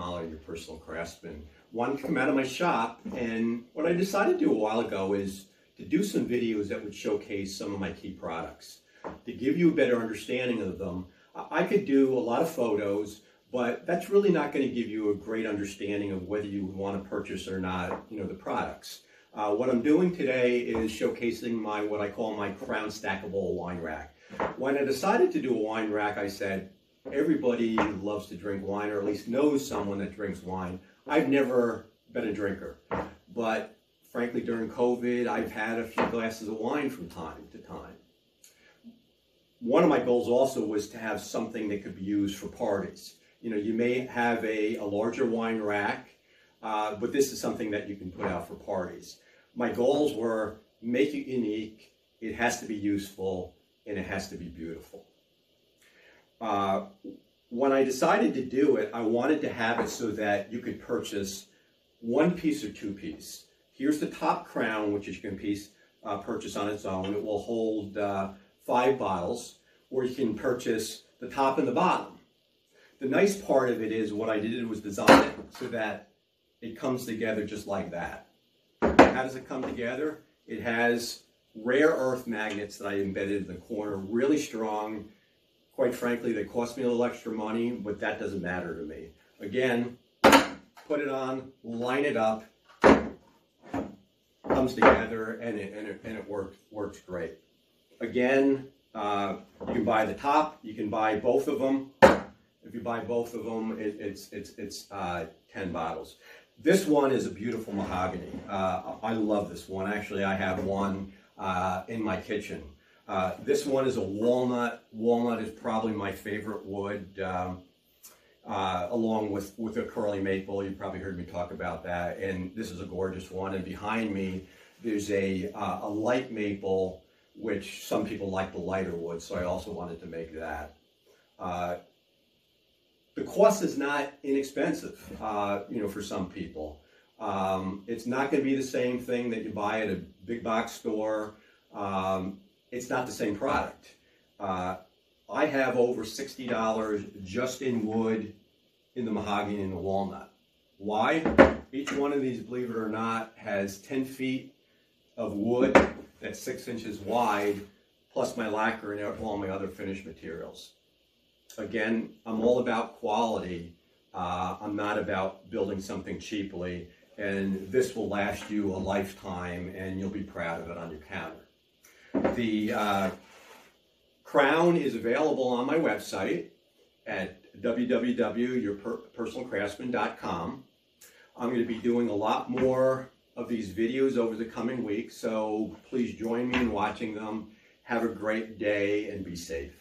Mahler, your personal craftsman. Wanted to come out of my shop, and what I decided to do a while ago is to do some videos that would showcase some of my key products. To give you a better understanding of them, I could do a lot of photos, but that's really not going to give you a great understanding of whether you want to purchase or not, you know, the products. Uh, what I'm doing today is showcasing my, what I call my crown stackable wine rack. When I decided to do a wine rack, I said, everybody loves to drink wine, or at least knows someone that drinks wine. I've never been a drinker, but frankly, during COVID, I've had a few glasses of wine from time to time. One of my goals also was to have something that could be used for parties. You know, you may have a, a larger wine rack, uh, but this is something that you can put out for parties. My goals were make it unique, it has to be useful, and it has to be beautiful. Uh, when I decided to do it, I wanted to have it so that you could purchase one piece or two piece. Here's the top crown, which you can piece, uh, purchase on its own. It will hold uh, five bottles, or you can purchase the top and the bottom. The nice part of it is what I did was design it so that it comes together just like that. How does it come together? It has rare earth magnets that I embedded in the corner, really strong. Quite frankly, they cost me a little extra money, but that doesn't matter to me. Again, put it on, line it up, comes together, and it, and it, and it works, works great. Again, uh, you can buy the top, you can buy both of them. If you buy both of them, it, it's, it's, it's uh, 10 bottles. This one is a beautiful mahogany. Uh, I love this one. Actually, I have one uh, in my kitchen. Uh, this one is a walnut. Walnut is probably my favorite wood, um, uh, along with, with a curly maple. You probably heard me talk about that. And this is a gorgeous one. And behind me, there's a, uh, a light maple, which some people like the lighter wood, so I also wanted to make that. Uh, the cost is not inexpensive, uh, you know, for some people. Um, it's not going to be the same thing that you buy at a big box store. Um, it's not the same product. Uh, I have over $60 just in wood, in the mahogany, and the walnut. Why? Each one of these, believe it or not, has 10 feet of wood that's six inches wide, plus my lacquer and all my other finished materials. Again, I'm all about quality. Uh, I'm not about building something cheaply and this will last you a lifetime and you'll be proud of it on your counter. The uh, crown is available on my website at www.yourpersonalcraftsman.com. I'm going to be doing a lot more of these videos over the coming weeks, so please join me in watching them. Have a great day and be safe.